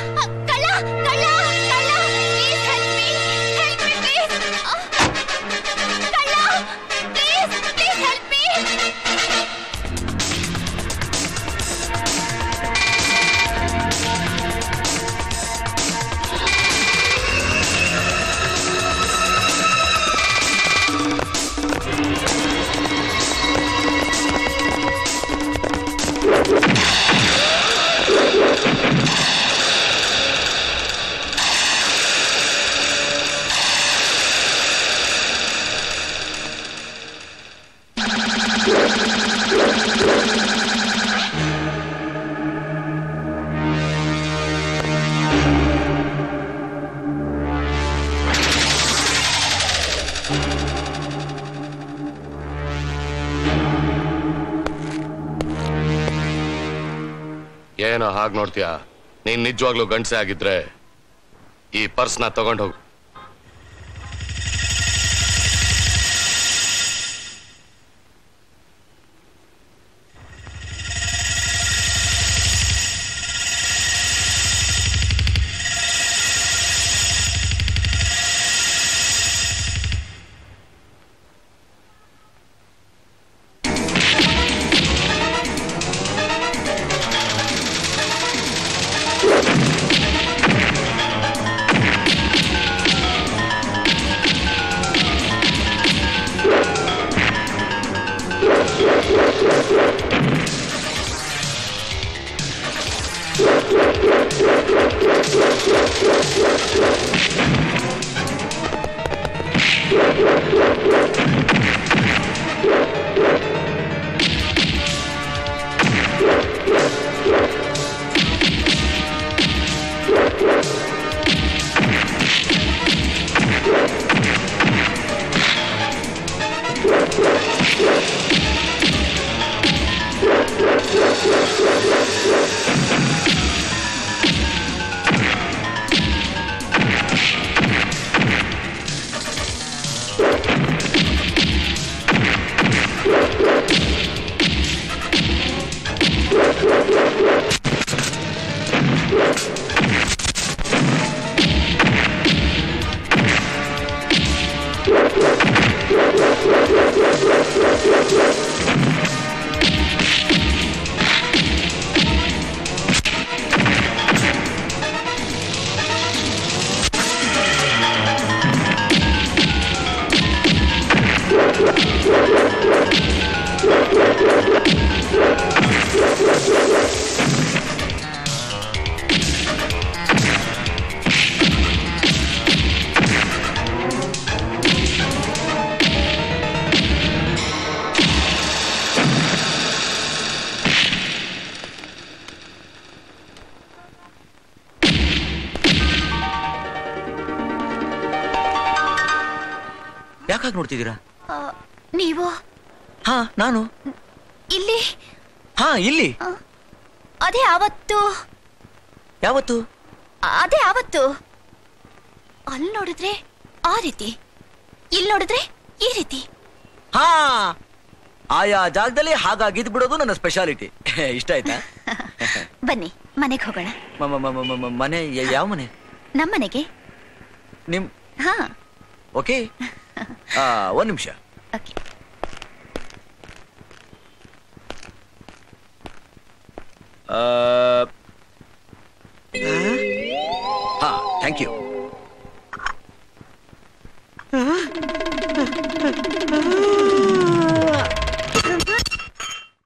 Carla! Carla! ಏನೋ ಹಾಗೆ ನೋಡ್ತೀಯ? ನೀನ್ ನಿಜವಾಗ್ಲೂ ಗಂಡಸೆ ಆಗಿದ್ರೆ ಈ ಪರ್ಸ್ನ ತಗೊಂಡು ಹೋಗು. Let's go. ಯಾಕಾಗಿ ನೋಡ್ತಿದ್ದೀರಾ? ನೀವು? ಹಾ ನಾನು. ಇಲ್ಲಿ? ಹಾ ಇಲ್ಲಿ. ಅದೇ ಆವತ್ತು. ಯಾವತ್ತು? ಅದೇ ಆವತ್ತು. ಅಲ್ಲಿ ನೋಡಿದ್ರೆ ಆ ರೀತಿ ಇಲ್ಲಿ ನೋಡಿದ್ರೆ ಈ ರೀತಿ. ಹಾ ಆಯಾ ಜಾಗದಲ್ಲಿ ಹಾಗಾಗಿದ್ ಬಿಡೋದು ನನ್ನ ಸ್ಪೆಷಾಲಿಟಿ ಇಷ್ಟ ಆಯ್ತಾ? ಬನ್ನಿ ಮನೆಗೆ ಹೋಗೋಣ. ಮನೆ ಯಾವ ಮನೆ? ನಮ್ಮನೆಗೆ. ನಿಮ್ ಹಾ. ಓಕೆ. ಒಂದ್ ನಿಮಿಷ ಓಕೆ ಹಾ ಥ್ಯಾಂಕ್ ಯು ಆ